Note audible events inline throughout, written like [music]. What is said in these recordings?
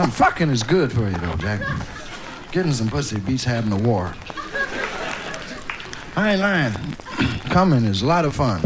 Some fucking is good for you, though, Jack. Getting some pussy beats having a war. I ain't lying. [clears throat] Coming is a lot of fun.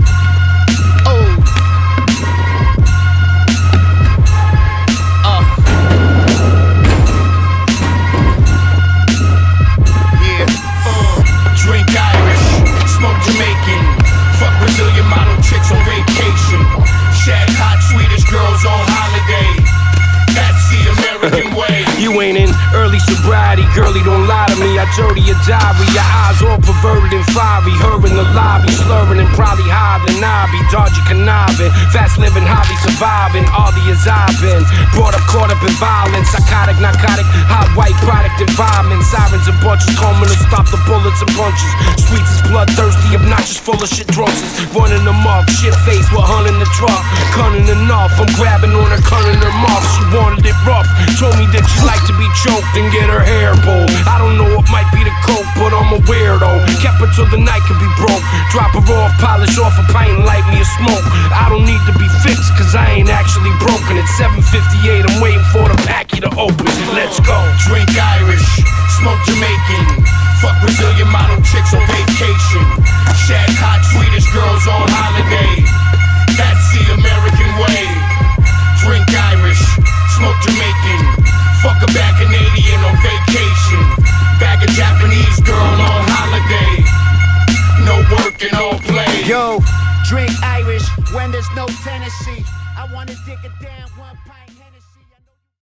You ain't in early sobriety, girlie, don't lie to me. I dirty your diary, your eyes all perverted and fiery. Her in the lobby, slurring and probably higher than I be. Dodgy conniving, fast living, highly surviving. All the as I've been. Brought up, caught up in violence, psychotic, narcotic, hot white product environment. Sirens and bunches coming to stop the bullets and punches. Sweets is bloodthirsty, obnoxious, full of shit drunks. Running them off, shit face, we're hunting the truck. Cunning enough, I'm grabbing on her, cunning her mouth. She wanted it told me that she like to be choked and get her hair pulled. I don't know what might be the coke, but I'm a weirdo. Kept her till the night could be broke. Drop her off, polish off a pint light me a smoke. I don't need to be fixed, cause I ain't actually broken. It's 758, I'm waiting for the packy to open. Let's go. Drink Irish, smoke Jamaican, fuck Brazilian model chicks on when there's no Tennessee. I wanna dig it down one pint.